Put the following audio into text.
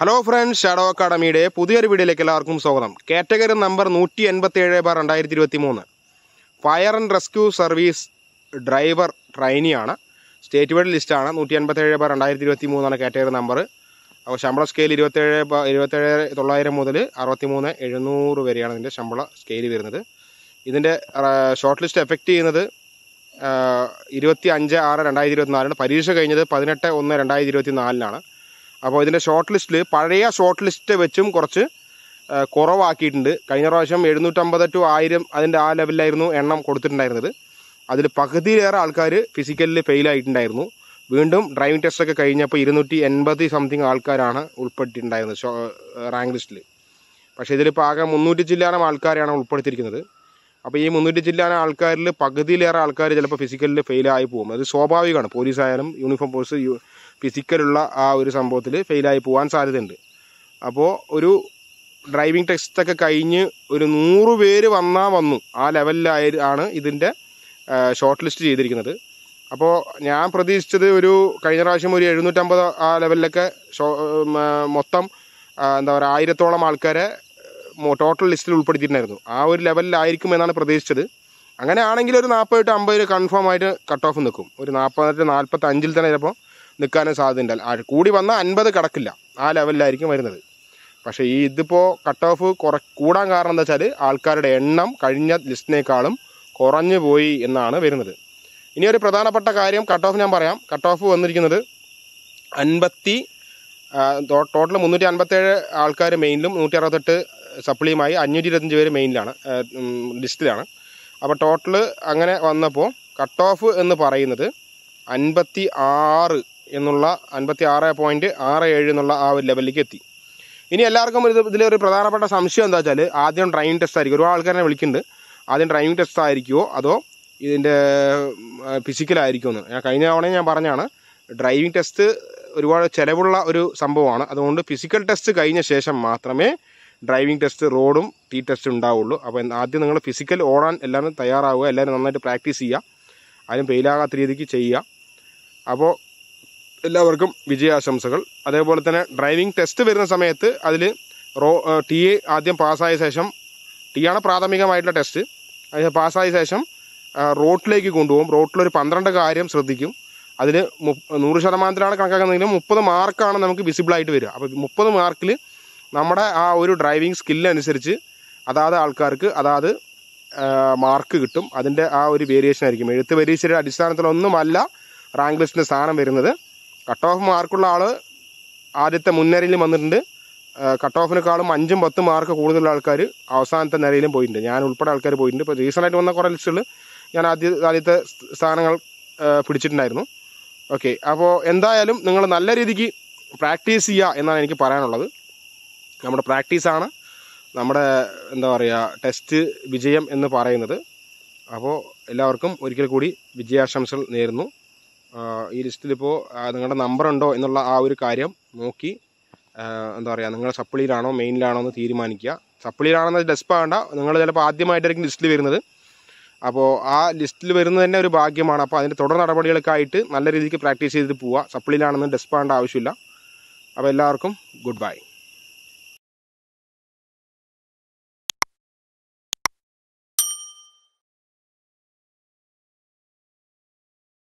Hello friends shadow അക്കാഡമിയുടെ പുതിയൊരു വീഡിയോയിലേക്ക് എല്ലാവർക്കും സ്വാഗതം. കാറ്റഗറി നമ്പർ നൂറ്റി എൺപത്തി ഏഴ് ബാർ രണ്ടായിരത്തി ഇരുപത്തി മൂന്ന് fire and rescue service driver ട്രെയിനിയാണ് state wide ലിസ്റ്റാണ് നൂറ്റി എൺപത്തി ഏഴ് ബാർ രണ്ടായിരത്തി ഇരുപത്തി മൂന്നാണ് കാറ്റഗറി നമ്പർ അപ്പോൾ ശമ്പള സ്കെയിൽ ഇരുപത്തേഴ് ഇരുപത്തേഴ് തൊള്ളായിരം മുതൽ അറുപത്തി മൂന്ന് എഴുന്നൂറ് വരെയാണ് ഇതിന്റെ ശമ്പള സ്കെയിൽ വരുന്നത്. ഇതിന്റെ ഷോർട്ട് ലിസ്റ്റ് എഫക്റ്റ് ചെയ്യുന്നത് ഇരുപത്തി അഞ്ച് ആറ് രണ്ടായിരത്തി ഇരുപത്തി നാലിന് പരീക്ഷ കഴിഞ്ഞത് പതിനെട്ട് ഒന്ന് രണ്ടായിരത്തി ഇരുപത്തി നാലിനാണ് അപ്പോൾ ഇതിന്റെ ഷോർട്ട് ലിസ്റ്റിൽ പഴയ ഷോർട്ട് ലിസ്റ്റ് വെച്ചും കുറച്ച് കുറവാക്കിയിട്ടുണ്ട്. കഴിഞ്ഞ പ്രാവശ്യം എഴുന്നൂറ്റമ്പത് ടു ആയിരം അതിന്റെ ആ ലെവലിലായിരുന്നു എണ്ണം കൊടുത്തിട്ടുണ്ടായിരുന്നത്. അതിൽ പകുതിയിലേറെ ആൾക്കാർ ഫിസിക്കലിൽ ഫെയിലായിട്ടുണ്ടായിരുന്നു വീണ്ടും ഡ്രൈവിംഗ് ടെസ്റ്റ് ഒക്കെ കഴിഞ്ഞപ്പോൾ ഇരുന്നൂറ്റി എൺപത് സംതിങ് ആൾക്കാരാണ് ഉൾപ്പെട്ടിട്ടുണ്ടായിരുന്നത് റാങ്ക് ലിസ്റ്റിൽ പക്ഷേ ഇതിലിപ്പോൾ ആകെ മുന്നൂറ്റി ചില്ലാനം ആൾക്കാരെയാണ് ഉൾപ്പെടുത്തിയിരിക്കുന്നത്. അപ്പോൾ ഈ മുന്നൂറ്റി ചില്ലാനം ആൾക്കാരിൽ പകുതിയിലേറെ ആൾക്കാർ ചിലപ്പോൾ ഫിസിക്കലിൽ ഫെയിലായി പോകും. അത് സ്വാഭാവികമാണ്. പോലീസായാലും യൂണിഫോം യു ഫിസിക്കലുള്ള ആ ഒരു സംഭവത്തിൽ ഫെയിലായി പോകാൻ സാധ്യതയുണ്ട്. അപ്പോൾ ഒരു ഡ്രൈവിംഗ് ടെസ്റ്റ് ഒക്കെ കഴിഞ്ഞ് ഒരു നൂറ് പേര് വന്നാൽ വന്നു. ആ ലെവലിലായി ആണ് ഇതിന്റെ ഷോർട്ട് ലിസ്റ്റ് ചെയ്തിരിക്കുന്നത്. അപ്പോൾ ഞാൻ പ്രതീക്ഷിച്ചത് ഒരു കഴിഞ്ഞ പ്രാവശ്യം ഒരു എഴുന്നൂറ്റമ്പത് ആ ലെവലിലൊക്കെ ഷോ മൊത്തം എന്താ പറയുക ആയിരത്തോളം ആൾക്കാരെ ടോട്ടൽ ലിസ്റ്റിൽ ഉൾപ്പെടുത്തിയിട്ടുണ്ടായിരുന്നു. ആ ഒരു ലെവലിലായിരിക്കും എന്നാണ് പ്രതീക്ഷിച്ചത്. അങ്ങനെയാണെങ്കിൽ ഒരു നാൽപ്പത് ടു അമ്പത് കൺഫേം ആയിട്ട് കട്ട് ഓഫ് നിൽക്കും. ഒരു നാൽപ്പത് നാൽപ്പത്തഞ്ചിൽ തന്നെ ചിലപ്പോൾ നിൽക്കാനും സാധ്യതയുണ്ട്. കൂടി വന്നാൽ അൻപത് കടക്കില്ല. ആ ലെവലിലായിരിക്കും വരുന്നത്. പക്ഷേ ഈ ഇതിപ്പോൾ കട്ട് ഓഫ് കുറ കൂടാൻ കാരണം എന്താ വെച്ചാൽ ആൾക്കാരുടെ എണ്ണം കഴിഞ്ഞ ലിസ്റ്റിനേക്കാളും കുറഞ്ഞു പോയി എന്നാണ് വരുന്നത്. ഇനി ഒരു പ്രധാനപ്പെട്ട കാര്യം കട്ട് ഓഫ് ഞാൻ പറയാം. കട്ട് ഓഫ് വന്നിരിക്കുന്നത് അൻപത്തി ടോട്ടൽ മുന്നൂറ്റി അൻപത്തേഴ് ആൾക്കാർ മെയിനിലും നൂറ്റി അറുപത്തെട്ട് സപ്ലിയുമായി അഞ്ഞൂറ്റി ഇരുപത്തഞ്ച് പേര് മെയിനിലാണ് ലിസ്റ്റിലാണ്. അപ്പോൾ ടോട്ടൽ അങ്ങനെ വന്നപ്പോൾ കട്ട് ഓഫ് എന്ന് പറയുന്നത് അൻപത്തി ആറ് എന്നുള്ള അൻപത്തി ആറ് പോയിന്റ് ആറ് ഏഴ് എന്നുള്ള ആ ഒരു ലെവലിലേക്ക് എത്തി. ഇനി എല്ലാവർക്കും ഇത് ഇതിലൊരു പ്രധാനപ്പെട്ട സംശയം എന്താ വെച്ചാൽ ആദ്യം ഡ്രൈവിംഗ് ടെസ്റ്റ് ആയിരിക്കും. ഒരുപാട് ആൾക്കാരെ വിളിക്കുന്നുണ്ട്. ആദ്യം ഡ്രൈവിംഗ് ടെസ്റ്റ് ആയിരിക്കുമോ അതോ ഇതിന്റെ ഫിസിക്കലായിരിക്കുമോ എന്ന്? ഞാൻ കഴിഞ്ഞ തവണ ഞാൻ പറഞ്ഞാണ് ഡ്രൈവിംഗ് ടെസ്റ്റ് ഒരുപാട് ചിലവുള്ള ഒരു സംഭവമാണ്. അതുകൊണ്ട് ഫിസിക്കൽ ടെസ്റ്റ് കഴിഞ്ഞ ശേഷം മാത്രമേ ഡ്രൈവിംഗ് ടെസ്റ്റ് റോഡും ടി ടെസ്റ്റ് ഉണ്ടാവുള്ളൂ. അപ്പോൾ ആദ്യം നിങ്ങൾ ഫിസിക്കൽ ഓടാൻ എല്ലാവരും തയ്യാറാവുക. എല്ലാവരും നന്നായിട്ട് പ്രാക്ടീസ് ചെയ്യുക. ആരും ഫെയിലാകാത്ത രീതിക്ക് ചെയ്യുക. അപ്പോൾ എല്ലാവർക്കും വിജയാശംസകൾ. അതേപോലെ തന്നെ ഡ്രൈവിംഗ് ടെസ്റ്റ് വരുന്ന സമയത്ത് അതിൽ റോ ടി എ ആദ്യം പാസ്സായ ശേഷം ടി ആണ് പ്രാഥമികമായിട്ടുള്ള ടെസ്റ്റ് അതിന് പാസ്സായ ശേഷം റോട്ടിലേക്ക് കൊണ്ടുപോകും. റോട്ടിലൊരു പന്ത്രണ്ട് കാര്യം ശ്രദ്ധിക്കും. അതിൽ മു നൂറ് ശതമാനത്തിലാണ് കണക്കാക്കുന്നതെങ്കിലും മുപ്പത് മാർക്കാണ് നമുക്ക് വിസിബിളായിട്ട് വരിക. അപ്പോൾ മുപ്പത് മാർക്കിൽ നമ്മുടെ ആ ഒരു ഡ്രൈവിംഗ് സ്കില്ലനുസരിച്ച് അതാത് ആൾക്കാർക്ക് അതാത് മാർക്ക് കിട്ടും. അതിന്റെ ആ ഒരു വേരിയേഷൻ ആയിരിക്കും. എഴുത്ത് പരീക്ഷയുടെ അടിസ്ഥാനത്തിലൊന്നുമല്ല റാങ്ക് ലിസ്റ്റിന്റെ സ്ഥാനം വരുന്നത്. കട്ട് ഓഫ് മാർക്കുള്ള ആൾ ആദ്യത്തെ മുൻനിരയിൽ വന്നിട്ടുണ്ട്. കട്ട് ഓഫിനേക്കാളും അഞ്ചും പത്തും മാർക്ക് കൂടുതലുള്ള ആൾക്കാർ അവസാനത്തെ നിരയിലും പോയിട്ടുണ്ട്. ഞാൻ ഉൾപ്പെടെ ആൾക്കാർ പോയിട്ടുണ്ട്. ഇപ്പോൾ റീസെന്റായിട്ട് വന്ന കുറേ ലിസ്റ്റുകൾ ഞാൻ ആദ്യ ആദ്യത്തെ സ്ഥാനങ്ങൾ പിടിച്ചിട്ടുണ്ടായിരുന്നു. ഓക്കെ അപ്പോൾ എന്തായാലും നിങ്ങൾ നല്ല രീതിക്ക് പ്രാക്ടീസ് ചെയ്യുക എന്നാണ് എനിക്ക് പറയാനുള്ളത്. നമ്മുടെ പ്രാക്ടീസാണ് നമ്മുടെ എന്താ പറയുക ടെസ്റ്റ് വിജയം എന്ന് പറയുന്നത്. അപ്പോൾ എല്ലാവർക്കും ഒരിക്കൽ കൂടി വിജയാശംസകൾ നേരുന്നു. ഈ ലിസ്റ്റിലിപ്പോൾ നിങ്ങളുടെ നമ്പർ ഉണ്ടോ എന്നുള്ള ആ ഒരു കാര്യം നോക്കി എന്താ പറയുക നിങ്ങൾ സപ്ലിയിലാണോ മെയിനിലാണോ എന്ന് തീരുമാനിക്കുക. സപ്ലിയിലാണെന്ന് ഡെസ്പ് ആകണ്ട നിങ്ങൾ ചിലപ്പോൾ ആദ്യമായിട്ടായിരിക്കും ലിസ്റ്റിൽ വരുന്നത്. അപ്പോൾ ആ ലിസ്റ്റിൽ വരുന്നത് തന്നെ ഒരു ഭാഗ്യമാണ്. അപ്പോൾ അതിന്റെ തുടർ നടപടികളൊക്കെ ആയിട്ട് നല്ല രീതിക്ക് പ്രാക്ടീസ് ചെയ്തിട്ട് പോവുക. സപ്ലിയിലാണെന്ന് ഡെസ്പ് ആകേണ്ട ആവശ്യമില്ല. അപ്പോൾ എല്ലാവർക്കും ഗുഡ് ബൈ